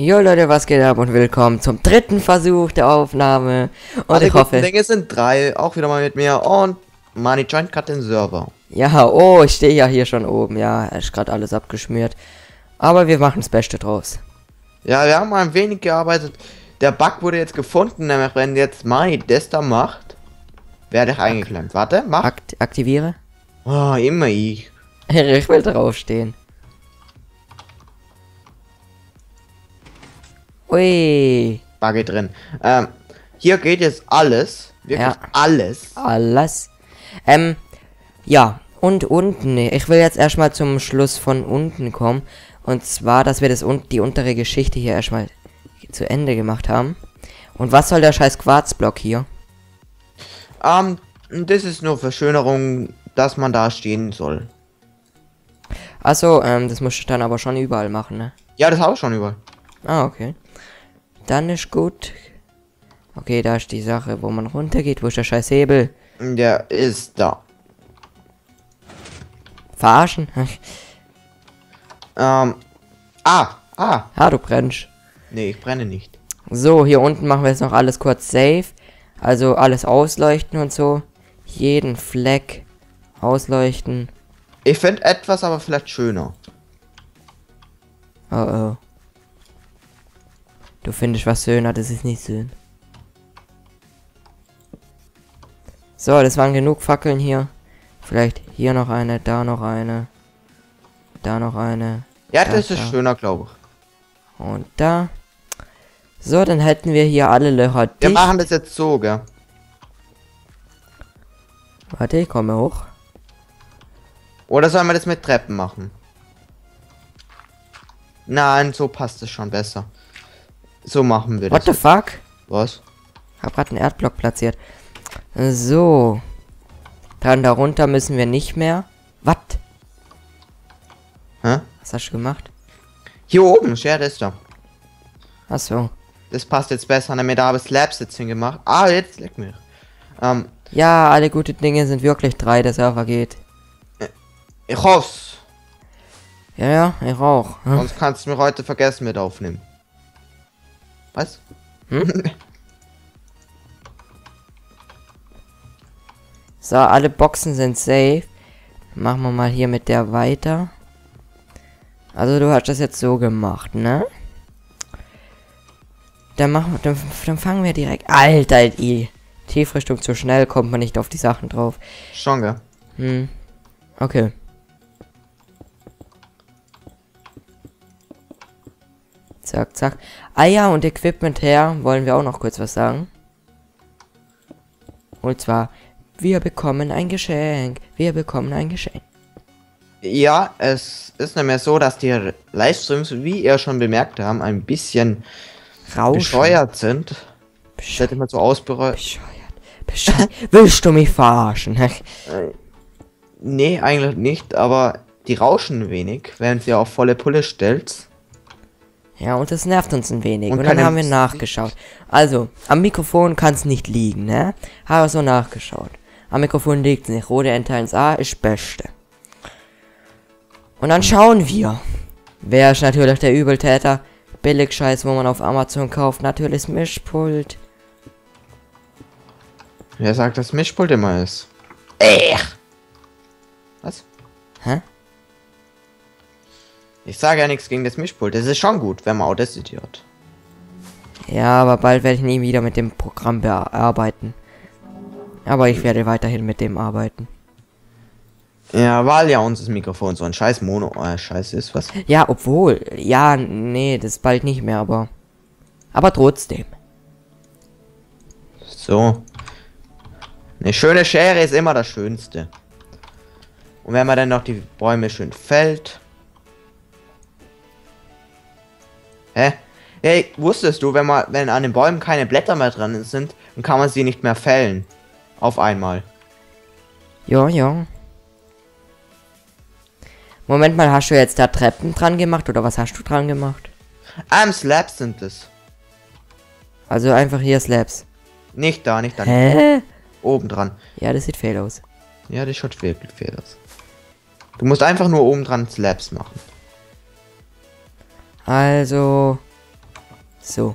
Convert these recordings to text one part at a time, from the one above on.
Jo Leute, was geht ab und willkommen zum dritten Versuch der Aufnahme. Und Alle ich hoffe. Dinge sind drei, auch wieder mal mit mir und Money joint gerade den Server. Ja, oh, ich stehe ja hier schon oben. Ja, ist gerade alles abgeschmiert. Aber wir machen das Beste draus. Ja, wir haben mal ein wenig gearbeitet. Der Bug wurde jetzt gefunden, nämlich wenn jetzt Money das da macht, werde ich eingeklemmt. Warte, mach. Akt aktiviere. Oh, immer ich. Ich will draufstehen. Ui, Buggy drin. Ähm, hier geht jetzt alles. Wirklich Ja. alles. alles. Ähm, ja, und unten. Ich will jetzt erstmal zum Schluss von unten kommen. Und zwar, dass wir das und die untere Geschichte hier erstmal zu Ende gemacht haben. Und was soll der scheiß Quarzblock hier? Ähm, das ist nur Verschönerung, dass man da stehen soll. Achso, ähm, das musst du dann aber schon überall machen, ne? Ja, das habe ich schon überall. Ah, okay. Dann ist gut. Okay, da ist die Sache, wo man runtergeht. Wo ist der scheiß Hebel? Der ist da. Verarschen? Ähm, ah, ah. ah, du brennst. Nee, ich brenne nicht. So, hier unten machen wir jetzt noch alles kurz safe. Also alles ausleuchten und so. Jeden Fleck ausleuchten. Ich finde etwas aber vielleicht schöner. Oh oh. Du findest was schöner, das ist nicht schön. So, das waren genug Fackeln hier. Vielleicht hier noch eine, da noch eine. Da noch eine. Ja, Da, das ist da. schöner, glaube ich. Und da. So, dann hätten wir hier alle Löcher Wir dicht. machen das jetzt so, gell? Warte, ich komme hoch. Oder sollen wir das mit Treppen machen? Nein, so passt es schon besser. So machen wir What das. the fuck? Was? Hab grad einen Erdblock platziert. So. Dann darunter müssen wir nicht mehr. Was? Hä? Was hast du gemacht? Hier oben, ja, das da. Ach so. Das passt jetzt besser. Nämlich da habe ich Slabs jetzt hingemacht. Ah, jetzt leck mich. Ähm, Ja, alle gute Dinge sind wirklich drei, der Server geht. ich hoffe, Ja, ja, ich auch. Sonst kannst du mir heute vergessen mit aufnehmen. Was? So, alle Boxen sind safe. Machen wir mal hier mit der weiter. Also du hast das jetzt so gemacht, ne? Dann machen wir, dann, dann fangen wir direkt. Alter, die Tiefrichtung zu schnell kommt man nicht auf die Sachen drauf. Schon, gell? Hm. Okay. Zack, zack. Ah ja, und Equipment her wollen wir auch noch kurz was sagen. Und zwar, wir bekommen ein Geschenk. Wir bekommen ein Geschenk. Ja, es ist nämlich so, dass die Livestreams, wie ihr schon bemerkt haben, ein bisschen Rauschen. bescheuert sind. Bescheuert. man so ausbereut. Bescheuert. Bescheuert. Willst du mich verarschen? Nee, eigentlich nicht, aber die rauschen wenig, wenn sie auf volle Pulle stellt. Ja, und das nervt uns ein wenig. Und Und, dann haben wir nachgeschaut. Also, am Mikrofon kann es nicht liegen, ne? Habe so nachgeschaut. Am Mikrofon liegt nicht. Rode Enter 1A ist Beste. Und dann schauen wir. Wer ist natürlich der Übeltäter? Billig-Scheiß, wo man auf Amazon kauft. Natürlich Mischpult. Wer sagt, dass Mischpult immer ist? Ech! Was? Hä? Ich sage ja nichts gegen das Mischpult. Das ist schon gut, wenn man Audacity hat. Ja, aber bald werde ich nie wieder mit dem Programm bearbeiten. Aber ich werde weiterhin mit dem arbeiten. Ja, weil ja unser Mikrofon so ein scheiß Mono äh, scheiß ist, was? Ja, obwohl. Ja, nee, das ist bald nicht mehr, aber. Aber trotzdem. So. Eine schöne Schere ist immer das Schönste. Und wenn man dann noch die Bäume schön fällt. Hä? Hey, wusstest du, wenn man, wenn an den Bäumen keine Blätter mehr dran sind, dann kann man sie nicht mehr fällen. Auf einmal. Ja, ja. Moment mal, hast du jetzt da Treppen dran gemacht oder was hast du dran gemacht? Am Slabs sind es. Also einfach hier Slabs. Nicht da, nicht da. Hä? Oben dran. Ja, das sieht fehl aus. Ja, das schaut wirklich fair aus. Du musst einfach nur oben dran Slabs machen. Also. So.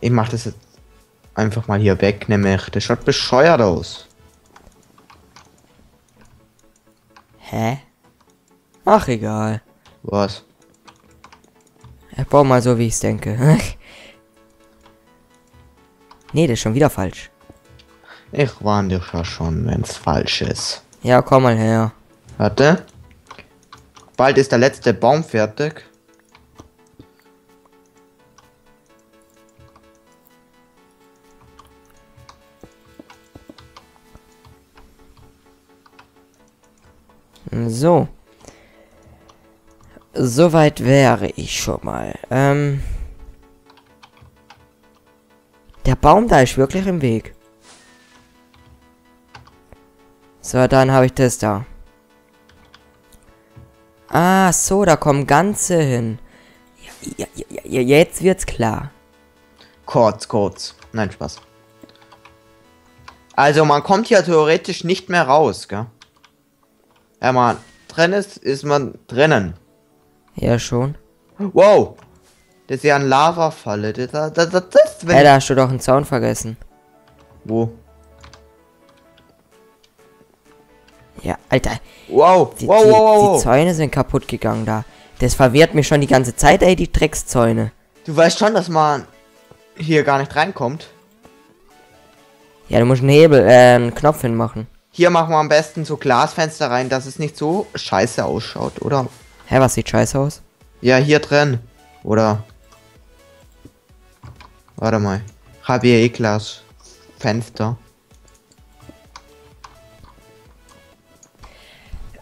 Ich mach das jetzt einfach mal hier weg, nämlich. Das schaut bescheuert aus. Hä? Ach, egal. Was? Ich baue mal so, wie ich es denke. nee, das ist schon wieder falsch. Ich warne dich ja schon, wenn's falsch ist. Ja, komm mal her. Warte. Bald ist der letzte Baum fertig. So. Soweit wäre ich schon mal. Ähm. Der Baum da ist wirklich im Weg. So, dann habe ich das da. Ah, so, da kommen ganze hin. Ja, ja, ja, ja, jetzt wird's klar. Kurz, kurz. Nein, Spaß. Also man kommt hier theoretisch nicht mehr raus, gell? Ja, man drin ist, ist man drinnen. Ja, schon. Wow! Das ist ja ein Lavafalle. Das, das, das, das, wenn Hey, da hast du doch einen Zaun vergessen. Wo? Ja, Alter. Wow! Die, wow, die, wow, wow, die Zäune sind kaputt gegangen da. Das verwirrt mich schon die ganze Zeit, ey, die Dreckszäune. Du weißt schon, dass man hier gar nicht reinkommt. Ja, du musst einen Hebel, äh, einen Knopf hinmachen. Hier machen wir am besten so Glasfenster rein, dass es nicht so scheiße ausschaut, oder? Hä, was sieht scheiße aus? Ja, hier drin. Oder? Warte mal. Habe hier eh Glasfenster.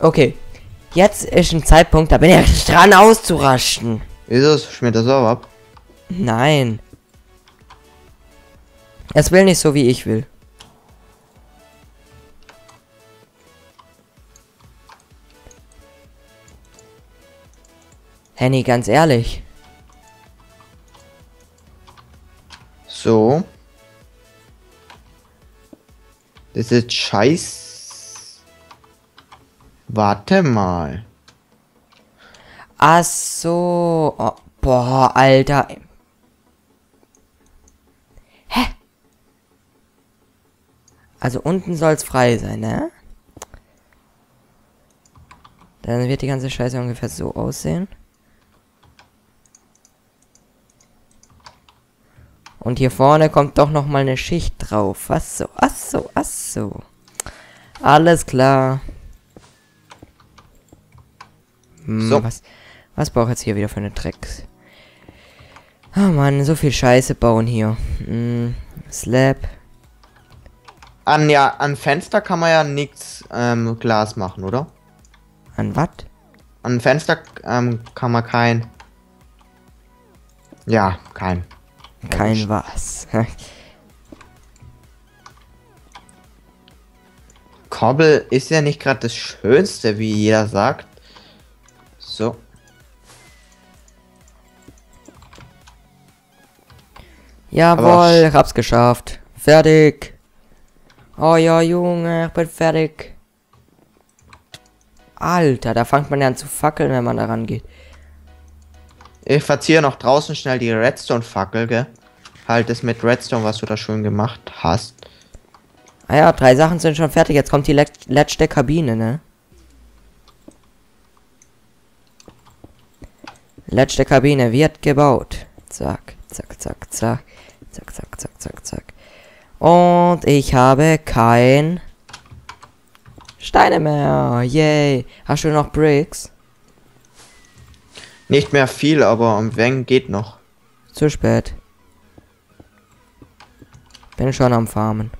Okay. Jetzt ist ein Zeitpunkt, da bin ich dran auszuraschen. Ist es? Schmiert das auch ab? Nein. Es will nicht so, wie ich will. Henny, ganz ehrlich. So. Das ist scheiß. Warte mal. Ach so. Oh, boah, Alter. Hä? Also unten soll's frei sein, ne? Dann wird die ganze Scheiße ungefähr so aussehen. Und hier vorne kommt doch noch mal eine Schicht drauf. Was so? Ach so, ach so. Alles klar. Hm, So. Was, was braucht jetzt hier wieder für eine Drecks? Ah Mann, so viel Scheiße bauen hier. Hm, Slab. An ja, an Fenster kann man ja nichts ähm, Glas machen, oder? An was? An Fenster ähm, kann man kein. Ja, kein. Kein was. Kobbel ist ja nicht gerade das Schönste, wie jeder sagt. So. Jawohl, ich hab's geschafft. Fertig. Oh ja, Junge, ich bin fertig. Alter, da fängt man ja an zu fackeln, wenn man da rangeht. Ich verziehe noch draußen schnell die Redstone-Fackel, gell? Halt es mit Redstone, was du da schön gemacht hast. Ah ja, drei Sachen sind schon fertig. Jetzt kommt die let letzte Kabine, ne? Letzte Kabine wird gebaut. Zack, zack, zack, zack. Zack, zack, zack, zack, zack. Und ich habe kein Steine mehr. Yay. Hast du noch Bricks? Nicht mehr viel, aber am Weng geht noch. Zu spät. Bin schon am Farmen.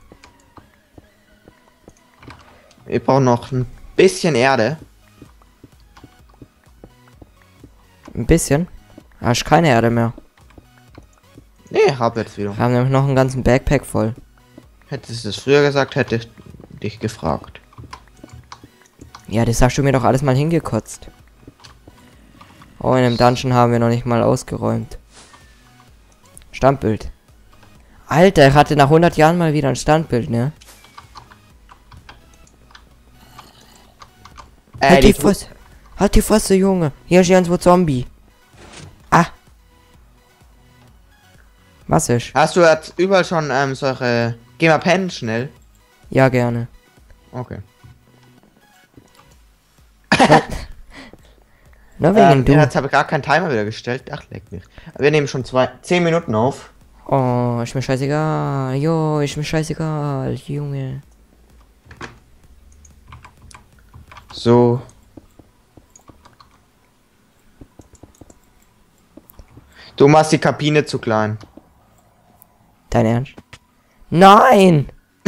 Ich brauche noch ein bisschen Erde. Ein bisschen. Hast keine Erde mehr. Nee, hab jetzt wieder. Wir haben nämlich noch einen ganzen Backpack voll. Hättest du es früher gesagt, hätte ich dich gefragt. Ja, das hast du mir doch alles mal hingekotzt. Oh, in dem Dungeon haben wir noch nicht mal ausgeräumt. Standbild. Alter, ich hatte nach 100 Jahren mal wieder ein Standbild, ne? Äh, halt die die Fuß. Halt die Fresse, Junge. Hier ist irgendwo Zombie. Ah. Was ist? Hast du jetzt überall schon ähm, solche... Geh mal pennen, schnell. Ja, gerne. Okay. Nur wegen Ähm, du. jetzt habe ich gar keinen Timer wieder gestellt. Ach, leck mich. Wir nehmen schon zwei... Zehn Minuten auf. Oh, ist mir scheißegal. Jo, ist mir scheißegal, Junge. So. Du machst die Kabine zu klein. Dein Ernst? Nein!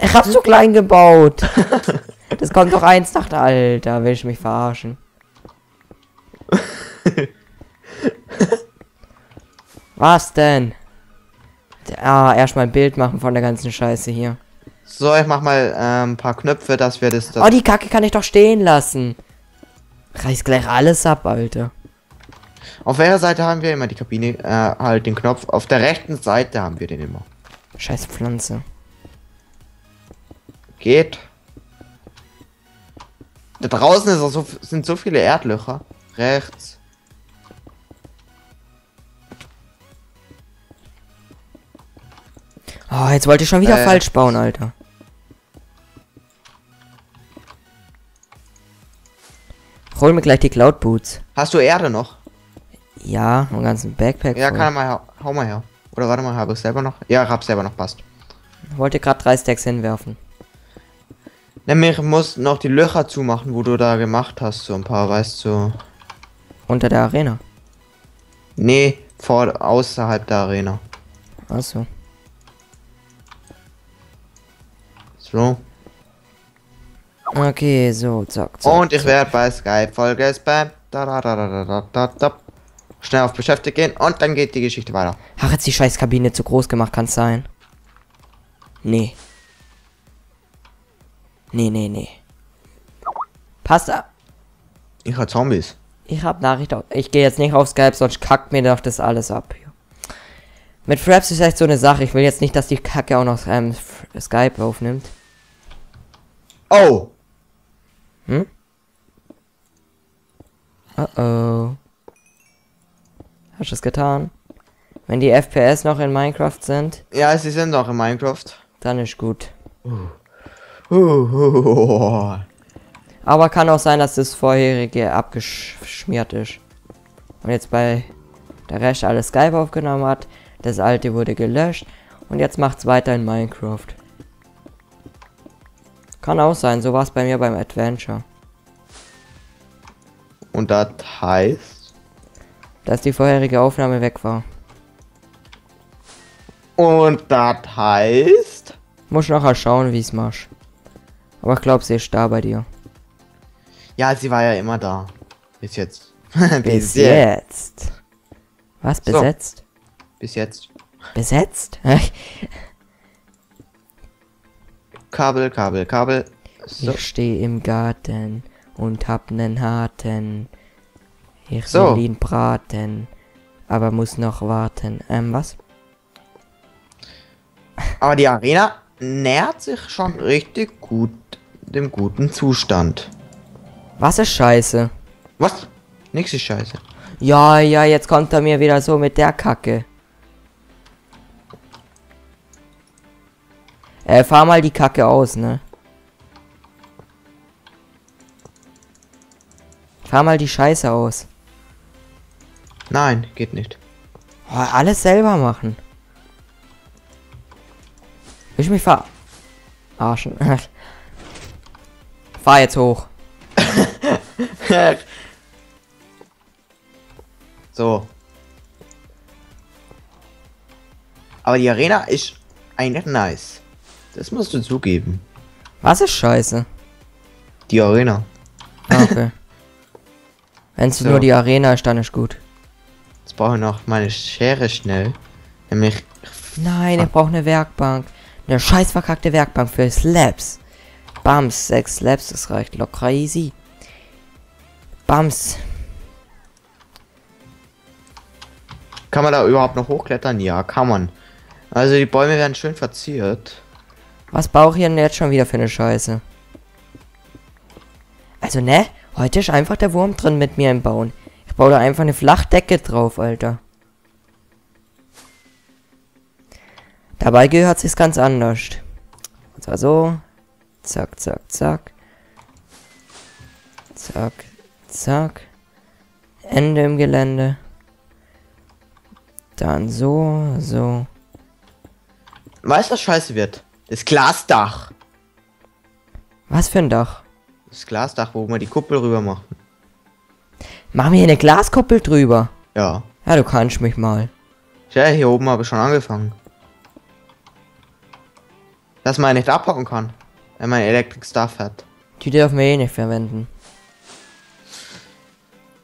ich hab zu klein gebaut. Das kommt doch eins nach der Alter, will ich mich verarschen. Was denn? Ah, erstmal ein Bild machen von der ganzen Scheiße hier. So, ich mach mal ähm, ein paar Knöpfe, dass wir das... das Oh, die Kacke kann ich doch stehen lassen. Reiß gleich alles ab, Alter. Auf welcher Seite haben wir immer die Kabine? Äh, halt den Knopf. Auf der rechten Seite haben wir den immer. Scheiß Pflanze. Geht. Da draußen so, sind so viele Erdlöcher. Rechts. Oh, jetzt wollte ich schon wieder Äh. falsch bauen, Alter. Hol mir gleich die Cloud Boots. Hast du Erde noch? Ja, einen ganzen Backpack. Ja, voll. kann er mal. hau- mal her. Oder warte mal, habe ich selber noch? Ja, ich hab selber noch passt. Wollte gerade drei Stacks hinwerfen. Nämlich muss noch die Löcher zumachen, wo du da gemacht hast, so ein paar, weißt du. Unter der Arena. Nee, vor außerhalb der Arena. Achso. So. Okay, so, zack, zack. Und ich werde bei Skype voll gespammt. Da, da, da, da, da, da, da. Schnell auf beschäftigt gehen und dann geht die Geschichte weiter. Ach, jetzt die scheiß Kabine zu groß gemacht, kann's sein. Nee. Nee, nee, nee. Passt ab. Ich hab Zombies. Ich hab Nachricht auf. Ich gehe jetzt nicht auf Skype, sonst kackt mir doch das alles ab. Mit Fraps ist echt so eine Sache. Ich will jetzt nicht, dass die Kacke auch noch ähm, Skype aufnimmt. Oh! Oh oh. Hast du es getan? Wenn die FPS noch in Minecraft sind, Ja, sie sind noch in Minecraft. dann ist gut. Uh, Aber kann auch sein, dass das vorherige abgeschmiert ist. Und jetzt bei der Rest alles Skype aufgenommen hat. Das alte wurde gelöscht. Und jetzt macht's weiter in Minecraft. Kann auch sein, so war es bei mir beim Adventure. Und das heißt. Dass die vorherige Aufnahme weg war. Und das heißt. Muss noch mal schauen, wie es machst. Aber ich glaube, sie ist da bei dir. Ja, sie war ja immer da. Bis jetzt. Bis jetzt. Was? So. Besetzt? Bis jetzt. Besetzt? Kabel, Kabel, Kabel. So. Ich stehe im Garten und hab nen harten. Ich So. will ihn braten, aber muss noch warten. Ähm, was? Aber die Arena nähert sich schon richtig gut dem guten Zustand. Was ist scheiße? Was? Nix ist scheiße. Ja, ja, jetzt kommt er mir wieder so mit der Kacke. Äh, fahr mal die Kacke aus, ne? Fahr mal die Scheiße aus. Nein, geht nicht. Oh, alles selber machen. Will ich mich verarschen? Fahr jetzt hoch. so. Aber die Arena ist eigentlich nice. Das musst du zugeben. Was ist scheiße? Die Arena. Ah, okay. Wenn es So. nur die Arena ist, dann ist gut. Jetzt brauche ich noch meine Schere schnell. Nämlich. Nein, ich brauche eine Werkbank. Eine scheiß verkackte Werkbank für Slabs. Bams, sechs Slabs, das reicht locker easy. Bams. Kann man da überhaupt noch hochklettern? Ja, kann man. Also die Bäume werden schön verziert. Was brauche ich denn jetzt schon wieder für eine Scheiße? Also, ne? Heute ist einfach der Wurm drin mit mir im Bauen. Baue da einfach eine Flachdecke drauf, Alter. Dabei gehört sich's ganz anders. Und zwar so. Zack, zack, zack. Zack, zack. Ende im Gelände. Dann so, so. Weißt du, was scheiße wird? Das Glasdach. Was für ein Dach? Das Glasdach, wo wir die Kuppel rüber machen. Machen wir hier eine Glaskuppel drüber. Ja. Ja, du kannst mich mal. Ja, hier oben habe ich schon angefangen. Dass man nicht abhauen kann, wenn man Electric Stuff hat. Die dürfen wir eh nicht verwenden.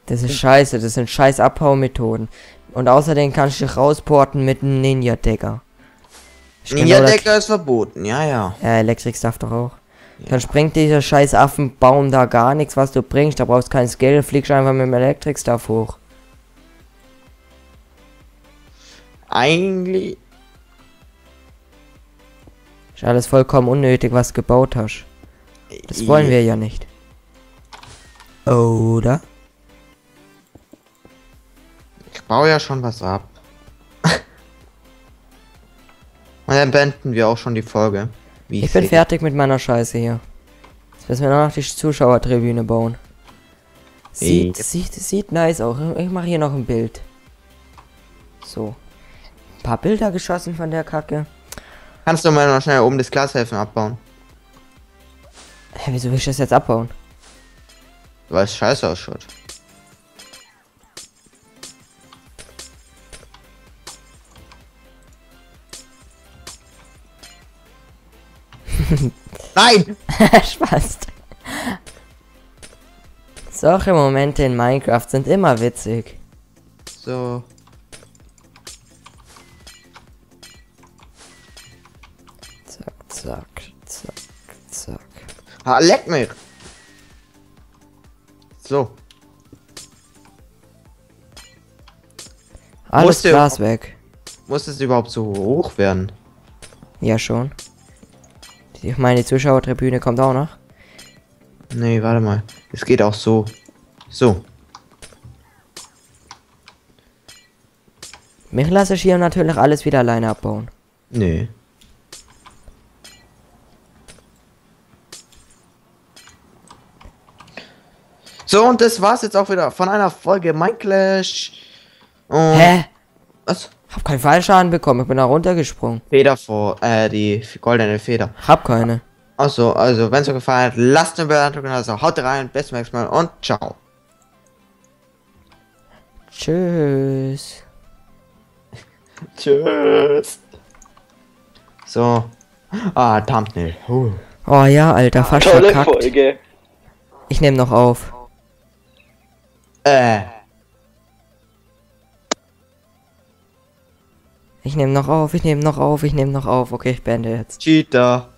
Das ist scheiße, das sind scheiß Abhaumethoden. Und außerdem kannst du dich rausporten mit einem Ninja-Decker. Ist genau ist verboten, ja, ja. Ja, Elektrik darf doch auch. Dann springt dieser scheiß Affenbaum da gar nichts, was du bringst. Da brauchst kein Skill, fliegst einfach mit dem Elektrik Stuff hoch. Eigentlich. Ist alles vollkommen unnötig, was du gebaut hast. Das wollen wir ja nicht. Oder? Ich baue ja schon was ab. Und dann beenden wir auch schon die Folge. Wie Ich bin sehe. fertig mit meiner Scheiße hier. Jetzt müssen wir nur noch die Zuschauertribüne bauen. Sieht, Yep. sieht, sieht nice aus. Ich mache hier noch ein Bild. So. Ein paar Bilder geschossen von der Kacke. Kannst du mal noch schnell oben das Glas helfen abbauen? Hä, wieso will ich das jetzt abbauen? Weil es scheiße ausschaut. Nein! Spaß. Solche Momente in Minecraft sind immer witzig. So. Zack, zack, zack, zack. Ha, leck mich! So. Alles Musste- Glas weg. Muss es überhaupt so hoch werden? Ja, schon. Ich meine, die Zuschauertribüne kommt auch noch. Nee, warte mal. Es geht auch so. So. Mich lasse ich hier natürlich alles wieder alleine abbauen. Nee. So, und das war's jetzt auch wieder von einer Folge Minecraft. Und Hä? Was? Hab keinen Fallschaden bekommen, ich bin da runtergesprungen. Feder vor, äh, die goldene Feder. Hab keine. Achso, also, wenn es euch gefallen hat, lasst eine Bewertung, also haut rein, bis zum nächsten Mal und ciao. Tschüss. Tschüss. So. Ah, Thumbnail. Huh. Oh ja, Alter, fast Tolle verkackt. Folge. Ich nehme noch auf. Äh. Ich nehme noch auf, ich nehme noch auf, ich nehme noch auf. Okay, ich beende jetzt. Cheater.